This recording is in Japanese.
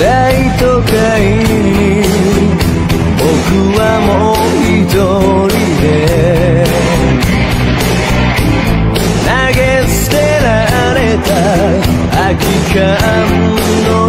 大都会に僕はもう一人で投げ捨てられた空き缶の